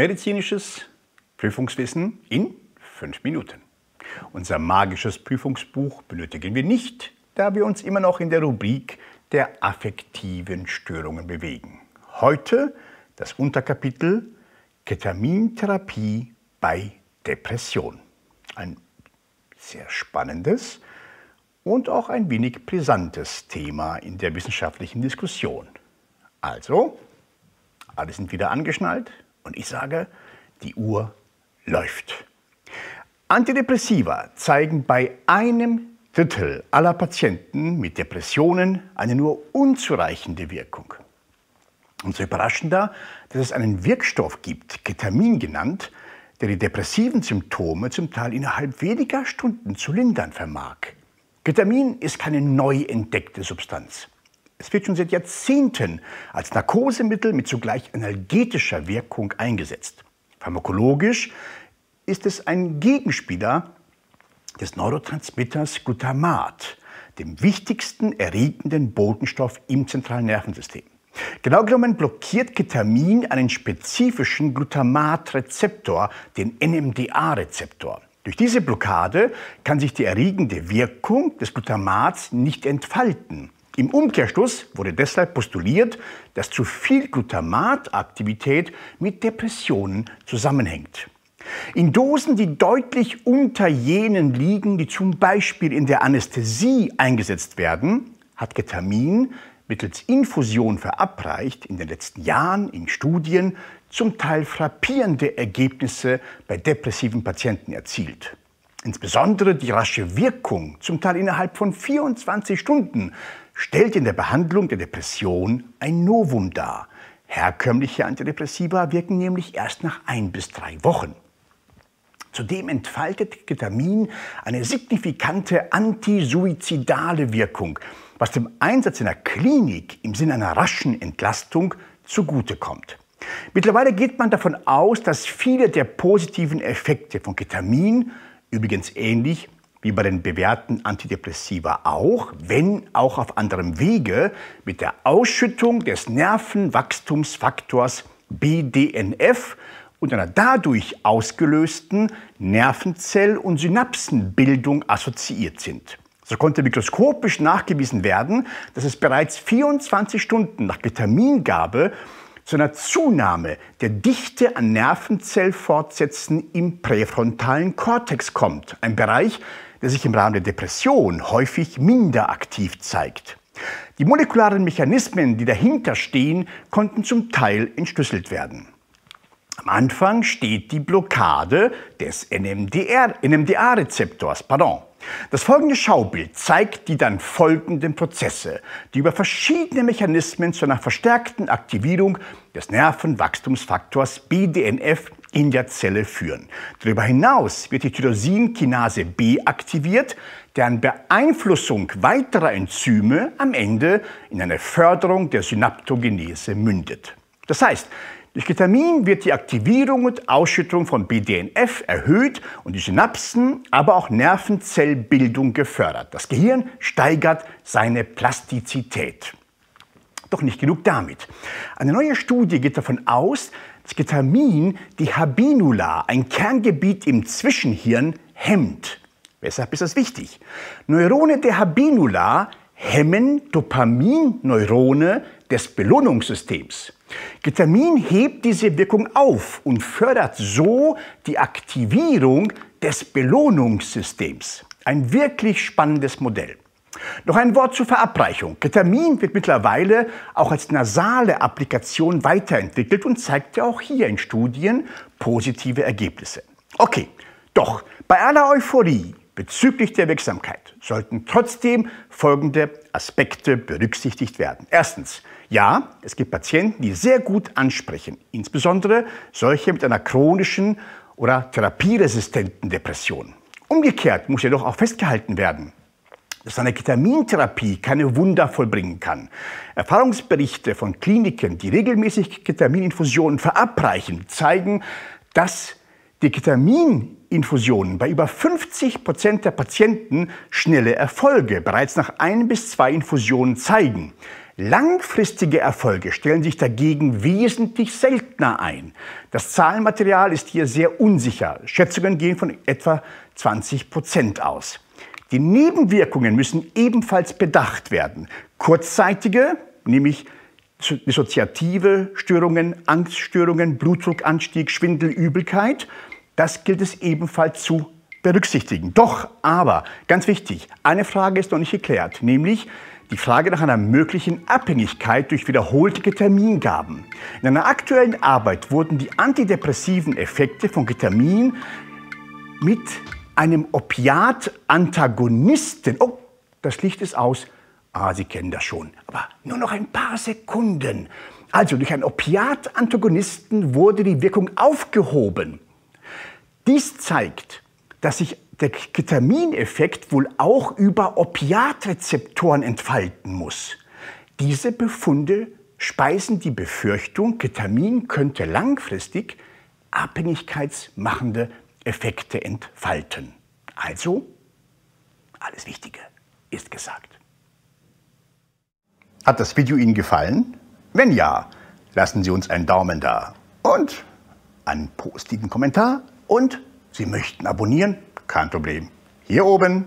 Medizinisches Prüfungswissen in fünf Minuten. Unser magisches Prüfungsbuch benötigen wir nicht, da wir uns immer noch in der Rubrik der affektiven Störungen bewegen. Heute das Unterkapitel Ketamintherapie bei Depression. Ein sehr spannendes und auch ein wenig brisantes Thema in der wissenschaftlichen Diskussion. Also, alle sind wieder angeschnallt und ich sage, die Uhr läuft. Antidepressiva zeigen bei einem Drittel aller Patienten mit Depressionen eine nur unzureichende Wirkung. Umso überraschender, dass es einen Wirkstoff gibt, Ketamin genannt, der die depressiven Symptome zum Teil innerhalb weniger Stunden zu lindern vermag. Ketamin ist keine neu entdeckte Substanz. Es wird schon seit Jahrzehnten als Narkosemittel mit zugleich analgetischer Wirkung eingesetzt. Pharmakologisch ist es ein Gegenspieler des Neurotransmitters Glutamat, dem wichtigsten erregenden Botenstoff im zentralen Nervensystem. Genau genommen blockiert Ketamin einen spezifischen Glutamatrezeptor, den NMDA-Rezeptor. Durch diese Blockade kann sich die erregende Wirkung des Glutamats nicht entfalten. Im Umkehrschluss wurde deshalb postuliert, dass zu viel Glutamataktivität mit Depressionen zusammenhängt. In Dosen, die deutlich unter jenen liegen, die zum Beispiel in der Anästhesie eingesetzt werden, hat Ketamin mittels Infusion verabreicht in den letzten Jahren in Studien zum Teil frappierende Ergebnisse bei depressiven Patienten erzielt. Insbesondere die rasche Wirkung, zum Teil innerhalb von 24 Stunden, stellt in der Behandlung der Depression ein Novum dar. Herkömmliche Antidepressiva wirken nämlich erst nach ein bis drei Wochen. Zudem entfaltet Ketamin eine signifikante antisuizidale Wirkung, was dem Einsatz in der Klinik im Sinne einer raschen Entlastung zugutekommt. Mittlerweile geht man davon aus, dass viele der positiven Effekte von Ketamin, übrigens ähnlich wie bei den bewährten Antidepressiva auch, wenn auch auf anderem Wege, mit der Ausschüttung des Nervenwachstumsfaktors BDNF und einer dadurch ausgelösten Nervenzell- und Synapsenbildung assoziiert sind. So konnte mikroskopisch nachgewiesen werden, dass es bereits 24 Stunden nach Vitamingabe zu einer Zunahme der Dichte an Nervenzellfortsätzen im präfrontalen Kortex kommt, ein Bereich, der sich im Rahmen der Depression häufig minder aktiv zeigt. Die molekularen Mechanismen, die dahinter stehen, konnten zum Teil entschlüsselt werden. Am Anfang steht die Blockade des NMDA-Rezeptors. Das folgende Schaubild zeigt die dann folgenden Prozesse, die über verschiedene Mechanismen zu einer verstärkten Aktivierung des Nervenwachstumsfaktors BDNF in der Zelle führen. Darüber hinaus wird die Tyrosinkinase B aktiviert, deren Beeinflussung weiterer Enzyme am Ende in eine Förderung der Synaptogenese mündet. Das heißt, durch Ketamin wird die Aktivierung und Ausschüttung von BDNF erhöht und die Synapsen, aber auch Nervenzellbildung gefördert. Das Gehirn steigert seine Plastizität. Doch nicht genug damit. Eine neue Studie geht davon aus, dass Ketamin die Habinula, ein Kerngebiet im Zwischenhirn, hemmt. Weshalb ist das wichtig? Neurone der Habinula hemmen Dopaminneurone des Belohnungssystems. Ketamin hebt diese Wirkung auf und fördert so die Aktivierung des Belohnungssystems. Ein wirklich spannendes Modell. Noch ein Wort zur Verabreichung. Ketamin wird mittlerweile auch als nasale Applikation weiterentwickelt und zeigt ja auch hier in Studien positive Ergebnisse. Okay, doch bei aller Euphorie bezüglich der Wirksamkeit sollten trotzdem folgende Aspekte berücksichtigt werden. Erstens, ja, es gibt Patienten, die sehr gut ansprechen, insbesondere solche mit einer chronischen oder therapieresistenten Depression. Umgekehrt muss jedoch auch festgehalten werden, dass eine Ketamintherapie keine Wunder vollbringen kann. Erfahrungsberichte von Kliniken, die regelmäßig Ketamininfusionen verabreichen, zeigen, dass die Ketamininfusionen bei über 50 Prozent der Patienten schnelle Erfolge bereits nach ein bis zwei Infusionen zeigen. Langfristige Erfolge stellen sich dagegen wesentlich seltener ein. Das Zahlenmaterial ist hier sehr unsicher. Schätzungen gehen von etwa 20 Prozent aus. Die Nebenwirkungen müssen ebenfalls bedacht werden. Kurzzeitige, nämlich dissoziative Störungen, Angststörungen, Blutdruckanstieg, Schwindel, Übelkeit, das gilt es ebenfalls zu berücksichtigen. Doch aber, ganz wichtig, eine Frage ist noch nicht geklärt, nämlich die Frage nach einer möglichen Abhängigkeit durch wiederholte Ketamingaben. In einer aktuellen Arbeit wurden die antidepressiven Effekte von Ketamin mit einem Opiat-Antagonisten, oh, das Licht ist aus, ah, Sie kennen das schon, aber nur noch ein paar Sekunden. Also durch einen Opiat-Antagonisten wurde die Wirkung aufgehoben. Dies zeigt, dass sich der Ketamineffekt wohl auch über Opiatrezeptoren entfalten muss. Diese Befunde speisen die Befürchtung, Ketamin könnte langfristig abhängigkeitsmachende Effekte entfalten. Also, alles Wichtige ist gesagt. Hat das Video Ihnen gefallen? Wenn ja, lassen Sie uns einen Daumen da und einen positiven Kommentar und Sie möchten abonnieren? Kein Problem. Hier oben